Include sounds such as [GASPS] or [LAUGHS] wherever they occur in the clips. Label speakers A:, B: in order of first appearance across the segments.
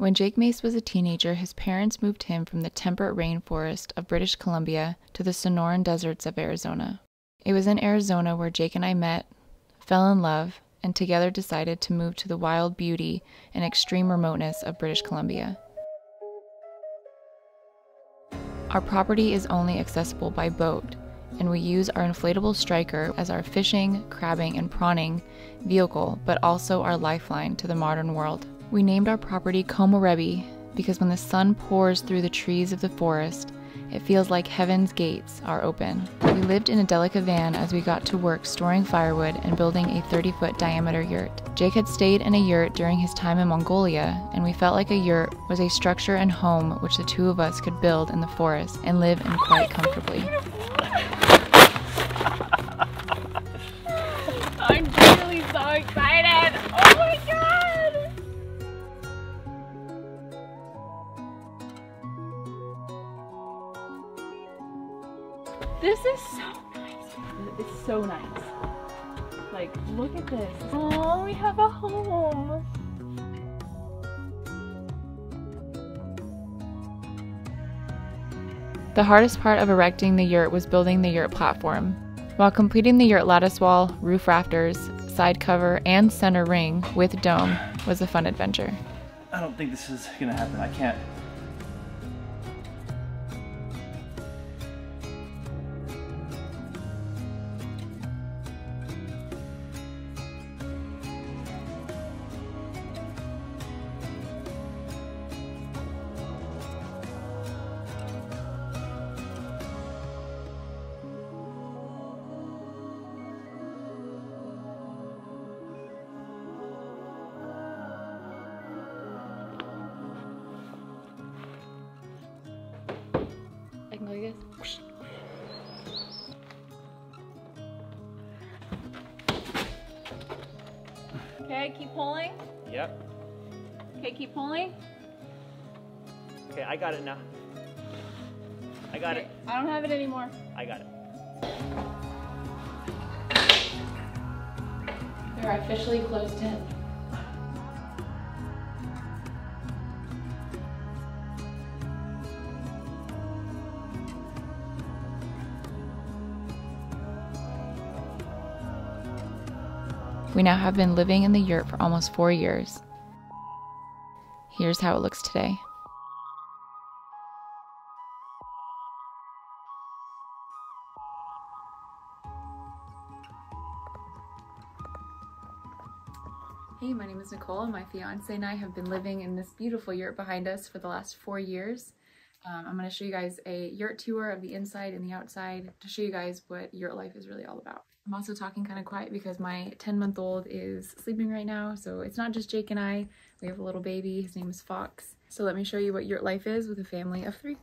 A: When Jake Mace was a teenager, his parents moved him from the temperate rainforest of British Columbia to the Sonoran deserts of Arizona. It was in Arizona where Jake and I met, fell in love, and together decided to move to the wild beauty and extreme remoteness of British Columbia. Our property is only accessible by boat, and we use our inflatable Stryker as our fishing, crabbing, and prawning vehicle, but also our lifeline to the modern world. We named our property Komorebi because when the sun pours through the trees of the forest, it feels like heaven's gates are open. We lived in a Delica van as we got to work storing firewood and building a 30 foot diameter yurt. Jake had stayed in a yurt during his time in Mongolia, and we felt like a yurt was a structure and home which the two of us could build in the forest and live in quite comfortably.
B: This is so nice. It's so nice. Like, look at this. Oh, we have a home.
A: The hardest part of erecting the yurt was building the yurt platform. While completing the yurt lattice wall, roof rafters, side cover, and center ring with dome was a fun adventure.
C: I don't think this is gonna happen. I can't.
B: Okay, keep pulling.
C: Yep.
B: Okay, keep pulling.
C: Okay, I got it now. I got
B: Okay, I don't have it anymore.
C: I got it.
A: They're officially closed in. We now have been living in the yurt for almost four years. Here's how it looks today. Hey, my name is Nicolle, my fiance and I have been living in this beautiful yurt behind us for the last four years. Um, I'm going to show you guys a yurt tour of the inside and the outside to show you guys what yurt life is really all about. I'm also talking kind of quiet because my 10 month old is sleeping right now, so it's not just Jake and I. We have a little baby, his name is Fox. So let me show you what your life is with a family of three.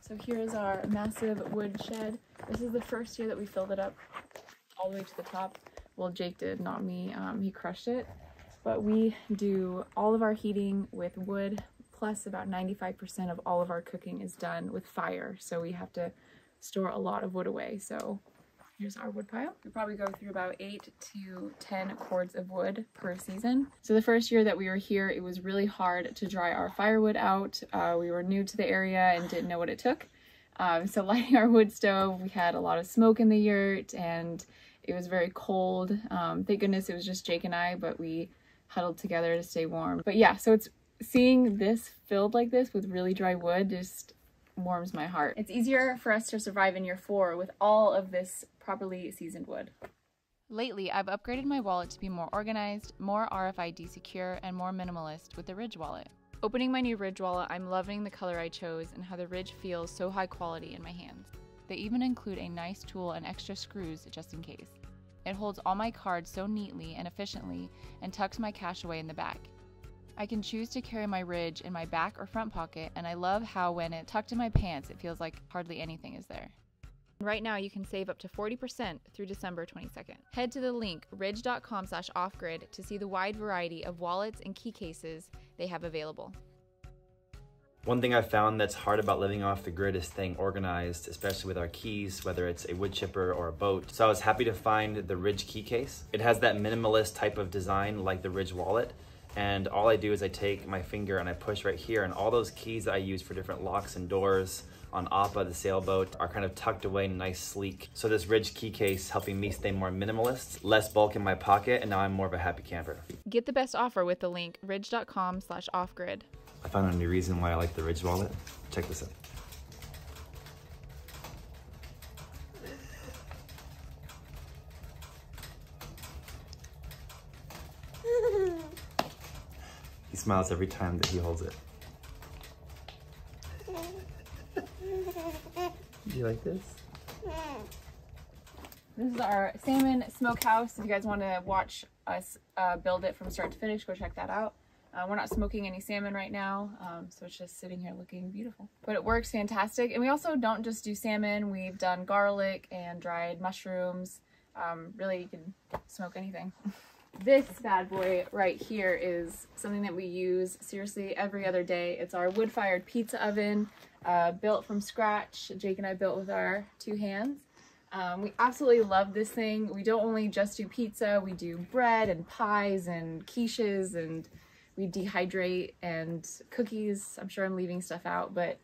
A: So here's our massive wood shed. This is the first year that we filled it up all the way to the top. Well, Jake did, not me. Um, he crushed it. But we do all of our heating with wood, plus about 95% of all of our cooking is done with fire. So we have to store a lot of wood away. So here's our wood pile. We probably go through about eight to 10 cords of wood per season. So the first year that we were here, it was really hard to dry our firewood out. Uh, we were new to the area and didn't know what it took. Um, so [LAUGHS] lighting our wood stove, we had a lot of smoke in the yurt and it was very cold. Um, thank goodness it was just Jake and I, but we huddled together to stay warm. But yeah, so it's seeing this filled like this with really dry wood just warms my heart. It's easier for us to survive in year four with all of this properly seasoned wood. Lately, I've upgraded my wallet to be more organized, more RFID secure, and more minimalist with the Ridge wallet. Opening my new Ridge wallet, I'm loving the color I chose and how the Ridge feels so high quality in my hands. They even include a nice tool and extra screws just in case. It holds all my cards so neatly and efficiently and tucks my cash away in the back. I can choose to carry my Ridge in my back or front pocket, and I love how when it's tucked in my pants, it feels like hardly anything is there. Right now, you can save up to 40% through December 22nd. Head to the link ridge.com slash offgrid to see the wide variety of wallets and key cases they have available.
D: One thing I've found that's hard about living off the grid is staying organized, especially with our keys, whether it's a wood chipper or a boat. So I was happy to find the Ridge key case. It has that minimalist type of design like the Ridge wallet. And all I do is I take my finger and I push right here and all those keys that I use for different locks and doors on Appa, the sailboat, are kind of tucked away nice sleek. So this Ridge key case helping me stay more minimalist, less bulk in my pocket, and now I'm more of a happy camper.
A: Get the best offer with the link ridge.com slash offgrid.
D: I found a new reason why I like the Ridge wallet. Check this out. He smiles every time that he holds it. Do you like this?
A: This is our salmon smokehouse. If you guys want to watch us uh, build it from start to finish, go check that out. Uh, we're not smoking any salmon right now, um, so it's just sitting here looking beautiful. But it works fantastic. And we also don't just do salmon. We've done garlic and dried mushrooms. Um, really, you can smoke anything. [LAUGHS] this bad boy right here is something that we use seriously every other day. It's our wood-fired pizza oven, uh, built from scratch. Jake and I built with our two hands. Um, we absolutely love this thing. We don't only just do pizza, we do bread and pies and quiches and we dehydrate and cookies. I'm sure I'm leaving stuff out, but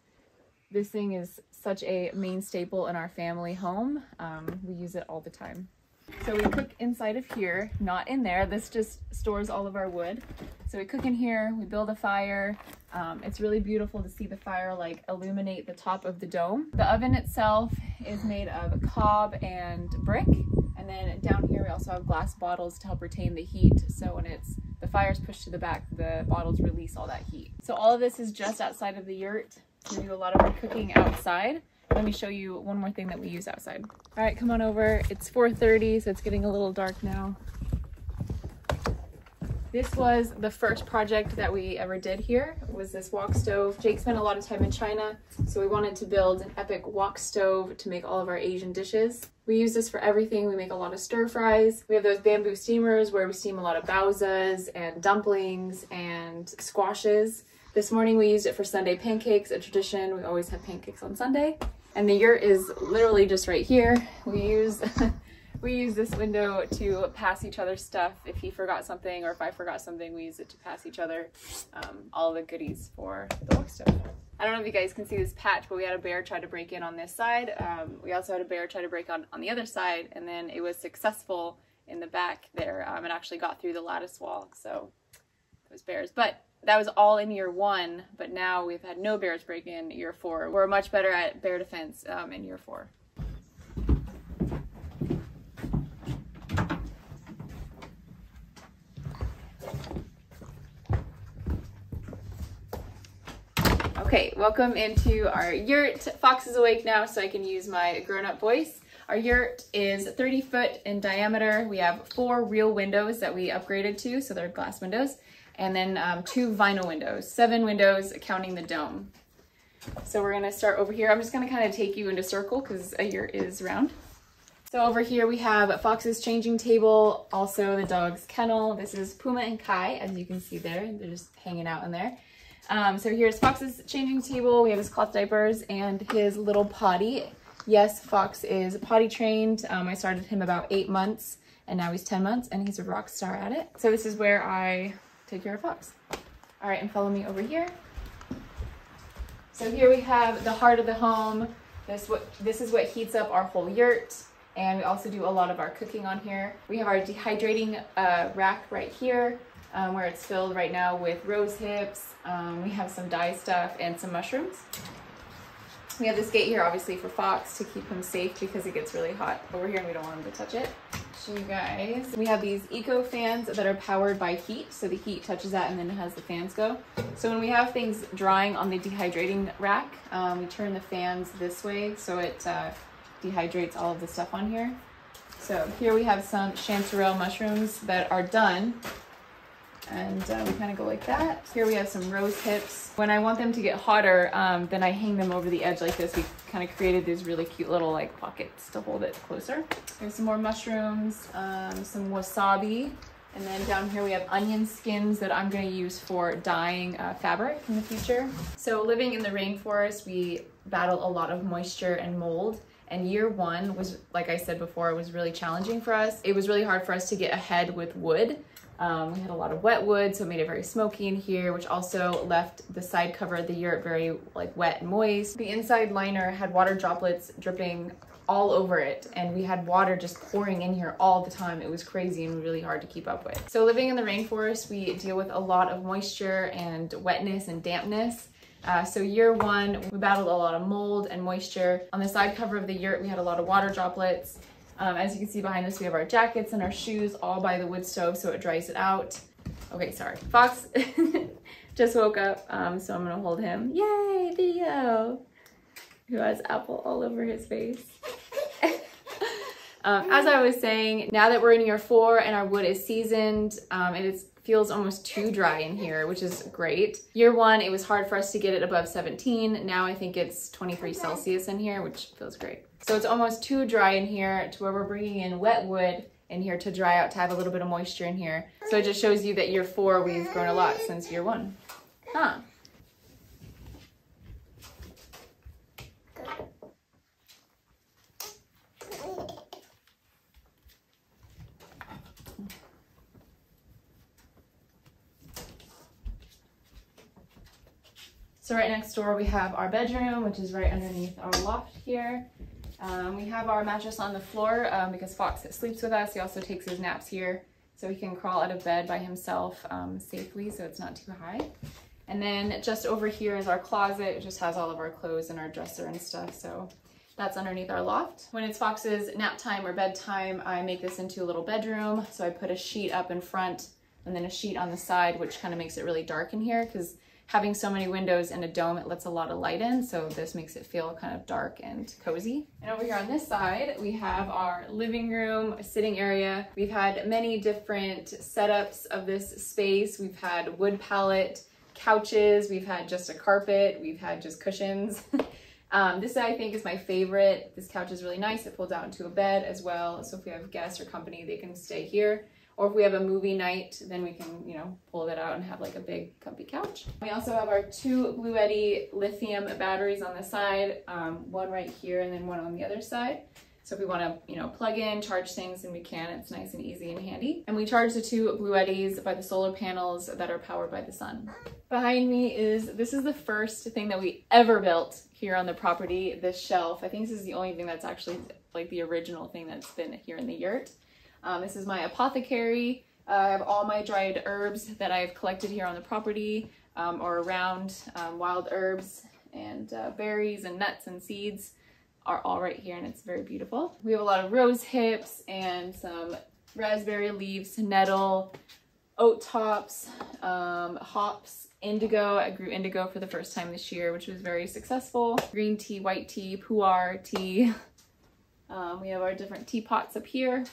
A: this thing is such a main staple in our family home. Um, we use it all the time. So we cook inside of here, not in there. This just stores all of our wood. So we cook in here, we build a fire. Um, it's really beautiful to see the fire like illuminate the top of the dome. The oven itself is made of cob and brick. And then down here we also have glass bottles to help retain the heat. So when it's the fire's pushed to the back, the bottles release all that heat. So all of this is just outside of the yurt. We do a lot of our cooking outside. Let me show you one more thing that we use outside. All right, come on over. It's 4.30, so it's getting a little dark now. This was the first project that we ever did here, was this wok stove. Jake spent a lot of time in China, so we wanted to build an epic wok stove to make all of our Asian dishes. We use this for everything. We make a lot of stir fries. We have those bamboo steamers where we steam a lot of baozas and dumplings and squashes. This morning we used it for Sunday pancakes, a tradition. We always have pancakes on Sunday. And the yurt is literally just right here. We use [LAUGHS] we use this window to pass each other stuff. If he forgot something or if I forgot something, we use it to pass each other um, all the goodies for the wok stove. I don't know if you guys can see this patch, but we had a bear try to break in on this side. Um, we also had a bear try to break on on the other side, and then it was successful in the back there. Um, it actually got through the lattice wall, so those bears. But that was all in year one, but now we've had no bears break in year four. We're much better at bear defense um, in year four. Okay, welcome into our yurt. Fox is awake now, so I can use my grown-up voice. Our yurt is 30 foot in diameter. We have four real windows that we upgraded to, so they're glass windows, and then um, two vinyl windows, seven windows counting the dome. So we're gonna start over here. I'm just gonna kind of take you into a circle because a yurt is round. So over here we have Fox's changing table, also the dog's kennel. This is Puma and Kai, as you can see there. They're just hanging out in there. Um, so here's Fox's changing table. We have his cloth diapers and his little potty. Yes, Fox is potty trained. Um, I started him about eight months and now he's 10 months and he's a rock star at it. So this is where I take care of Fox. All right, and follow me over here. So here we have the heart of the home. This, what, this is what heats up our whole yurt. And we also do a lot of our cooking on here. We have our dehydrating uh, rack right here um, where it's filled right now with rose hips. Um, we have some dye stuff and some mushrooms. We have this gate here obviously for Fox to keep him safe because it gets really hot over here and we don't want him to touch it. Show you guys. We have these eco fans that are powered by heat. So the heat touches that and then it has the fans go. So when we have things drying on the dehydrating rack, um, we turn the fans this way so it uh, dehydrates all of the stuff on here. So here we have some chanterelle mushrooms that are done and uh, we kind of go like that. Here we have some rose hips. When I want them to get hotter, um, then I hang them over the edge like this. We kind of created these really cute little like pockets to hold it closer. Here's some more mushrooms, um, some wasabi. And then down here we have onion skins that I'm gonna use for dyeing uh, fabric in the future. So living in the rainforest, we battle a lot of moisture and mold. And year one was, like I said before, was really challenging for us. It was really hard for us to get ahead with wood. Um, we had a lot of wet wood, so it made it very smoky in here, which also left the side cover of the yurt very like wet and moist. The inside liner had water droplets dripping all over it and we had water just pouring in here all the time. It was crazy and really hard to keep up with. So living in the rainforest, we deal with a lot of moisture and wetness and dampness. Uh, so year one, we battled a lot of mold and moisture. On the side cover of the yurt, we had a lot of water droplets. Um, as you can see behind us, we have our jackets and our shoes all by the wood stove so it dries it out. Okay, sorry. Fox [LAUGHS] just woke up, um, so I'm gonna hold him. Yay, video! Who has apple all over his face. [LAUGHS] um, as I was saying, now that we're in year four and our wood is seasoned, um, it is feels almost too dry in here, which is great. Year one, it was hard for us to get it above 17. Now I think it's 23 Celsius in here, which feels great. So it's almost too dry in here to where we're bringing in wet wood in here to dry out to have a little bit of moisture in here. So it just shows you that year four, we've grown a lot since year one. Huh. Right next door we have our bedroom, which is right underneath our loft here. Um, we have our mattress on the floor um, because Fox sleeps with us. He also takes his naps here so he can crawl out of bed by himself um, safely so it's not too high. And then just over here is our closet. It just has all of our clothes and our dresser and stuff. So that's underneath our loft. When it's Fox's nap time or bedtime, I make this into a little bedroom. So I put a sheet up in front and then a sheet on the side, which kind of makes it really dark in here because having so many windows and a dome, it lets a lot of light in. So this makes it feel kind of dark and cozy. And over here on this side, we have our living room, sitting area. We've had many different setups of this space. We've had wood pallet, couches, we've had just a carpet, we've had just cushions. [LAUGHS] um, this I think is my favorite. This couch is really nice. It folds out into a bed as well. So if we have guests or company, they can stay here. Or if we have a movie night, then we can, you know, pull that out and have like a big comfy couch. We also have our two Bluetti lithium batteries on the side, um, one right here and then one on the other side. So if we want to, you know, plug in, charge things, and we can. It's nice and easy and handy. And we charge the two Bluettis by the solar panels that are powered by the sun. Behind me is, this is the first thing that we ever built here on the property, this shelf. I think this is the only thing that's actually like the original thing that's been here in the yurt. Um, this is my apothecary. Uh, I have all my dried herbs that I've collected here on the property um, or around um, wild herbs and uh, berries and nuts and seeds are all right here and it's very beautiful. We have a lot of rose hips and some raspberry leaves, nettle, oat tops, um, hops, indigo. I grew indigo for the first time this year, which was very successful. Green tea, white tea, pu'er tea. [LAUGHS] Um, we have our different teapots up here.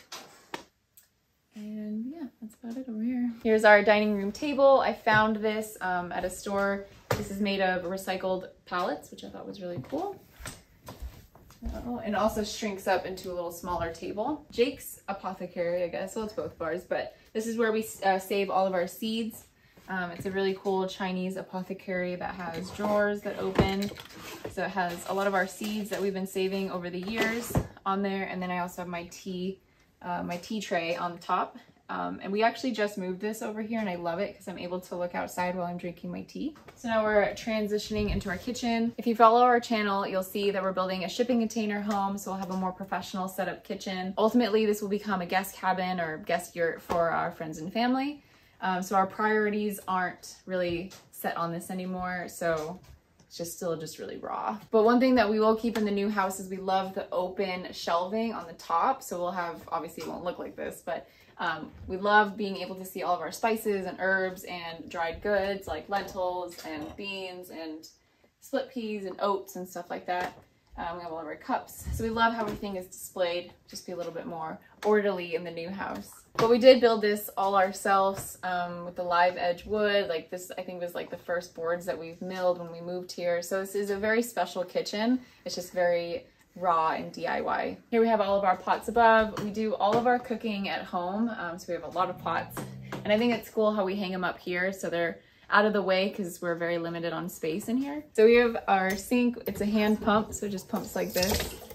A: And yeah, that's about it over here. Here's our dining room table. I found this um, at a store. This is made of recycled pallets, which I thought was really cool. Oh, and also shrinks up into a little smaller table. Jake's Apothecary, I guess. Well, it's both bars, but this is where we uh, save all of our seeds. Um, it's a really cool Chinese apothecary that has drawers that open. So it has a lot of our seeds that we've been saving over the years on there. And then I also have my tea uh, my tea tray on the top. Um, and we actually just moved this over here and I love it because I'm able to look outside while I'm drinking my tea. So now we're transitioning into our kitchen. If you follow our channel, you'll see that we're building a shipping container home. So we'll have a more professional setup kitchen. Ultimately, this will become a guest cabin or guest yurt for our friends and family. Um, so our priorities aren't really set on this anymore. So it's just still just really raw. But one thing that we will keep in the new house is we love the open shelving on the top. So we'll have, obviously it won't look like this, but um, we love being able to see all of our spices and herbs and dried goods like lentils and beans and split peas and oats and stuff like that. Um, we have all of our cups. So we love how everything is displayed, just be a little bit more orderly in the new house. But we did build this all ourselves um, with the live edge wood. Like this, I think was like the first boards that we've milled when we moved here. So this is a very special kitchen. It's just very raw and DIY. Here we have all of our pots above. We do all of our cooking at home, um, so we have a lot of pots. And I think it's cool how we hang them up here so they're out of the way because we're very limited on space in here. So we have our sink. It's a hand pump, so it just pumps like this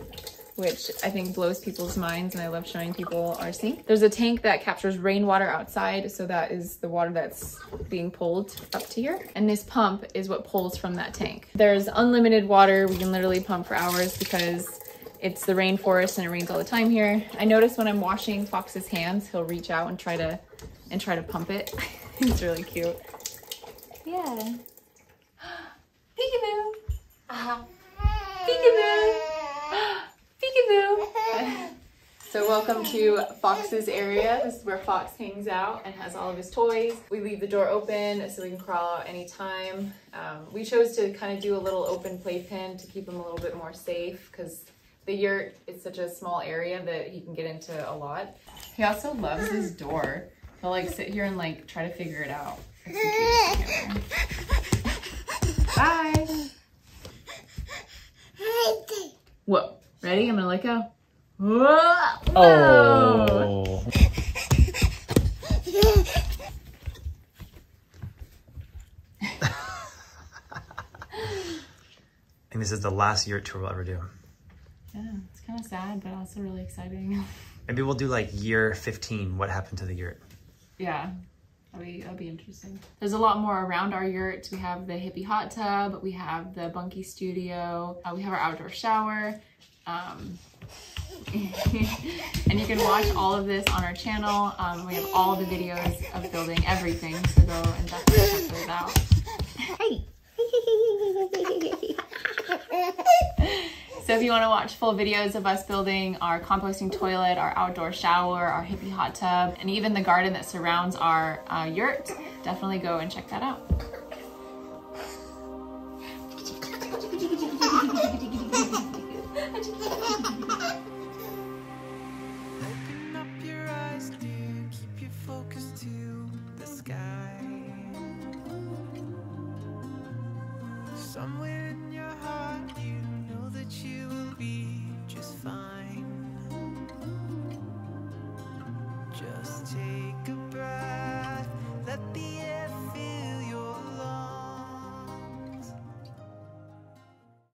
A: which I think blows people's minds and I love showing people our sink. There's a tank that captures rainwater outside, so that is the water that's being pulled up to here. And this pump is what pulls from that tank. There's unlimited water. We can literally pump for hours because it's the rainforest and it rains all the time here. I notice when I'm washing Fox's hands, he'll reach out and try to and try to pump it. [LAUGHS] it's really cute. Yeah. [GASPS] Peekaboo. Uh-huh. Peekaboo. Peekaboo. So welcome to Fox's area. This is where Fox hangs out and has all of his toys. We leave the door open so we can crawl out anytime. Um, we chose to kind of do a little open playpen to keep him a little bit more safe because the yurt is such a small area that he can get into a lot. He also loves his door. He'll like sit here and like try to figure it out. Bye. Whoa. Ready? I'm gonna let go. Whoa!
C: Oh. [LAUGHS]
E: I think this is the last yurt tour we'll ever do.
A: Yeah, it's kind of sad, but also really exciting. [LAUGHS]
E: Maybe we'll do like year 15, what happened to the yurt.
A: Yeah, that'd be, that'd be interesting. There's a lot more around our yurt. We have the hippie hot tub, we have the bunkie studio, uh, we have our outdoor shower. Um, [LAUGHS] and you can watch all of this on our channel. Um, we have all the videos of building everything, so go and definitely check those out. Hey! so if you want to watch full videos of us building our composting toilet, our outdoor shower, our hippie hot tub, and even the garden that surrounds our uh, yurt, definitely go and check that out.